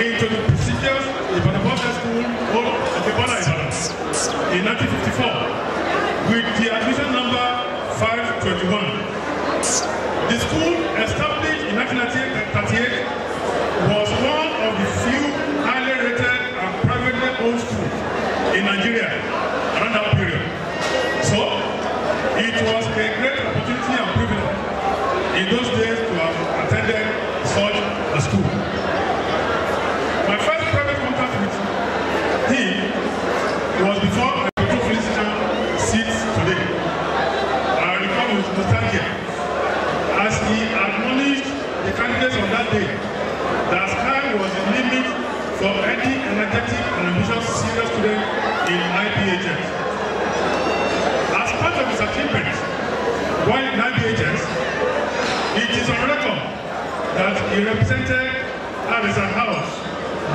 into the procedures of the Public School or of Ibadan Ibadan in 1954 with the admission number 521. The school established in 1938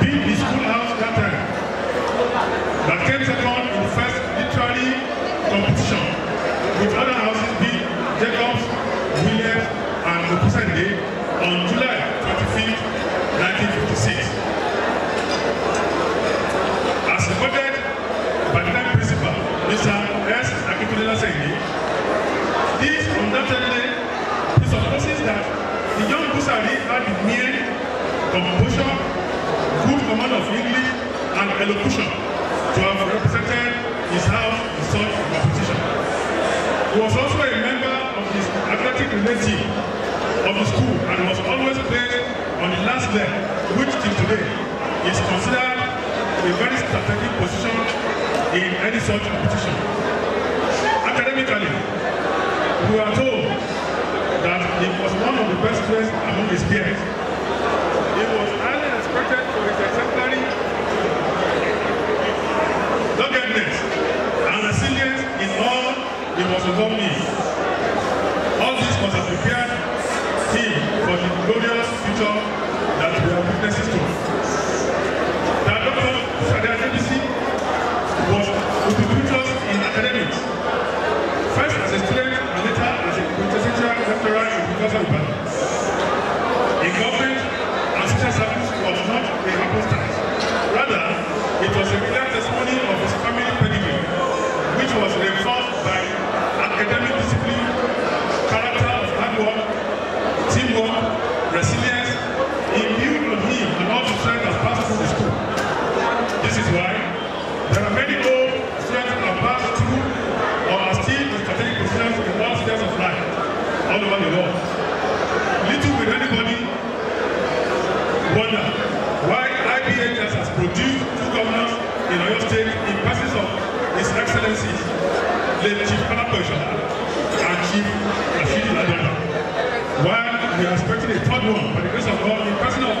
Bíblia Bispo Sonucu bitişim. excellencies, les chief Anapa and Chief Rashid Ladana. While we are expecting a third one, by the grace of God, the person of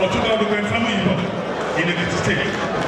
Otuba Odogun family in the State.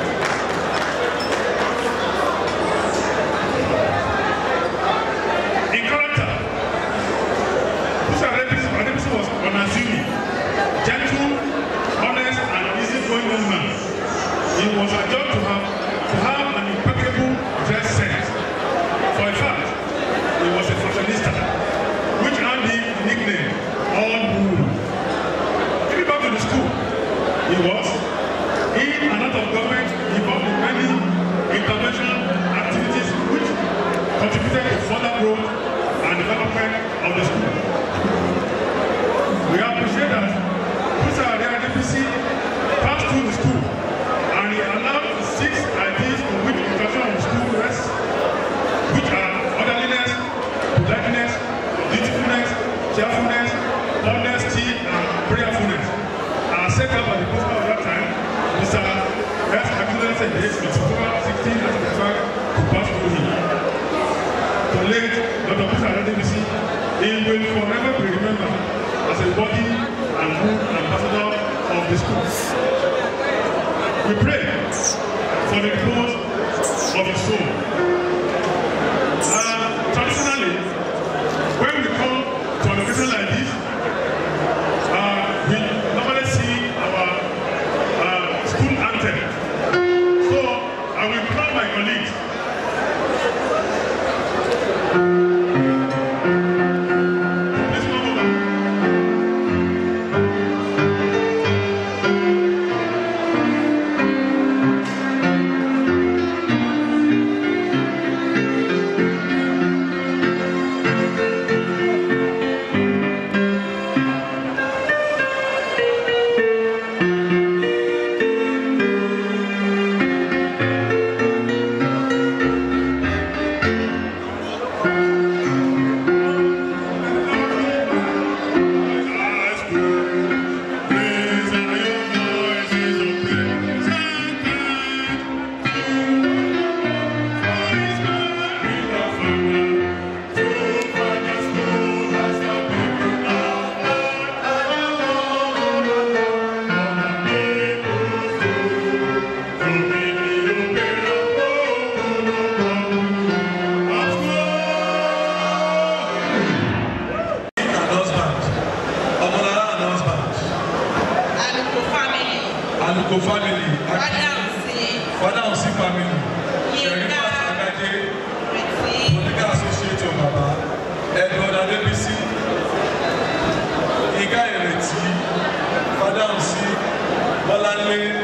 Bolanle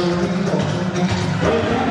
どうして?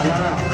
来녕 하.